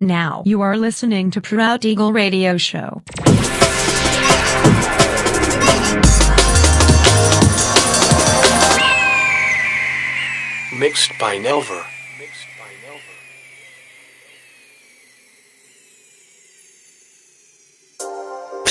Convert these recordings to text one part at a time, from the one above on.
Now you are listening to Proud Eagle Radio Show. Mixed by Nelver.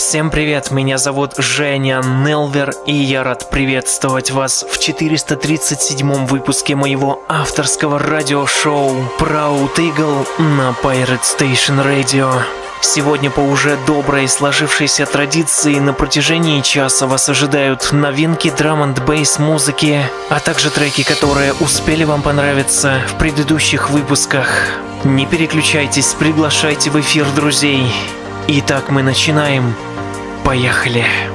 Всем привет, меня зовут Женя Нелвер, и я рад приветствовать вас в 437 выпуске моего авторского радиошоу Proud Eagle на Pirate Station Radio. Сегодня по уже доброй сложившейся традиции на протяжении часа вас ожидают новинки драм н бейс музыки, а также треки, которые успели вам понравиться в предыдущих выпусках. Не переключайтесь, приглашайте в эфир друзей. Итак, мы начинаем. Поехали! Поехали!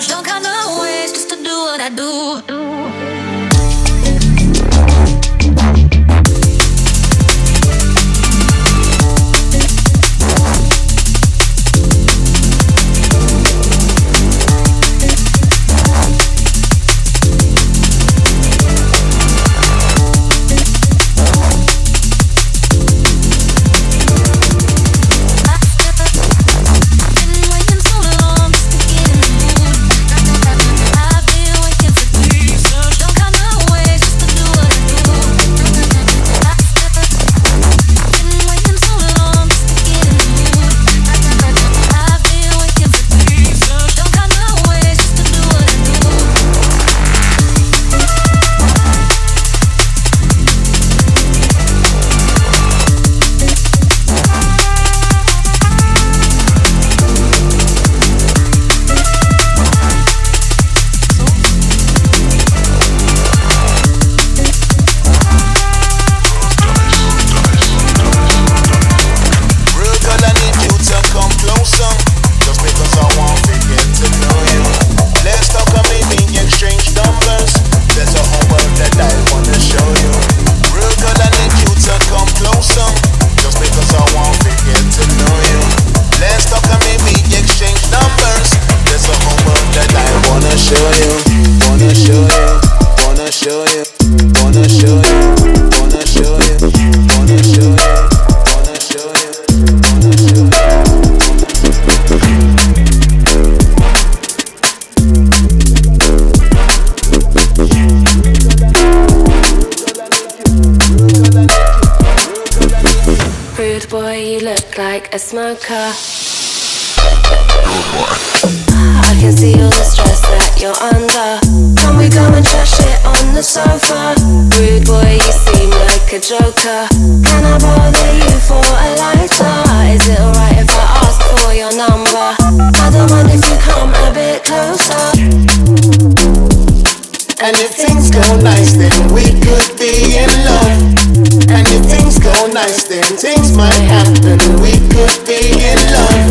Don't come no ways just to do what I do. do. A smoker. I can see all the stress that you're under. Can we go and chat shit on the sofa? Rude boy, you seem like a joker. Can I bother you for a lighter? Is it alright if I ask for your number? I don't mind if you come a bit closer. And if things go nice, then we could be in love. And if things go nice, then things might happen. We could be in love.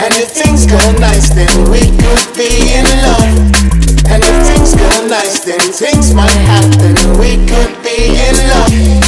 And if things go nice, then we could be in love. And if things go nice, then things might happen. We could be in love.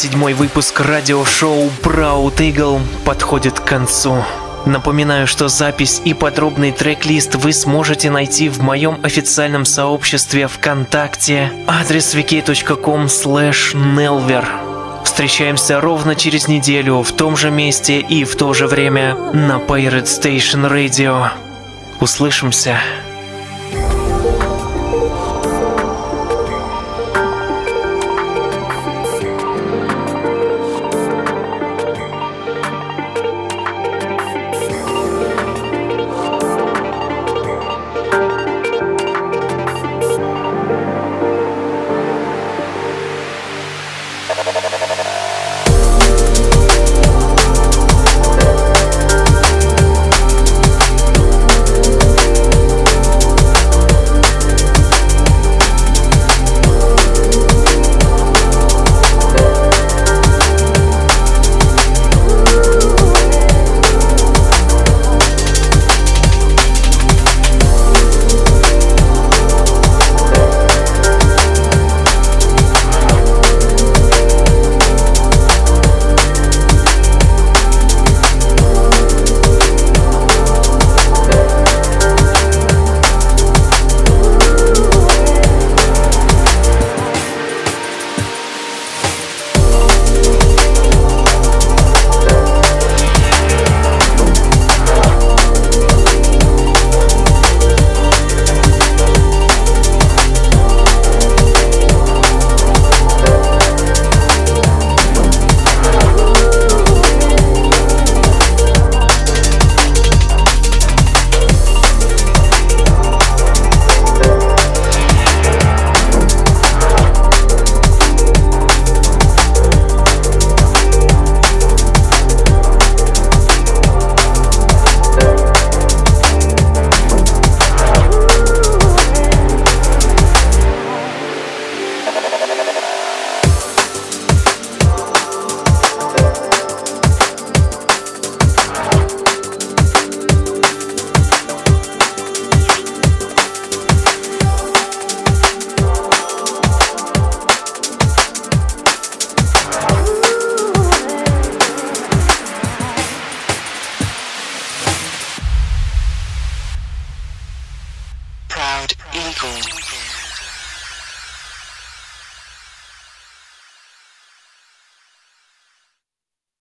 437 выпуск радиошоу Proud Eagle подходит к концу. Напоминаю, что запись и подробный трек-лист вы сможете найти в моем официальном сообществе ВКонтакте адрес wiki.com nelver. Встречаемся ровно через неделю в том же месте и в то же время на Pirate Station Radio. Услышимся.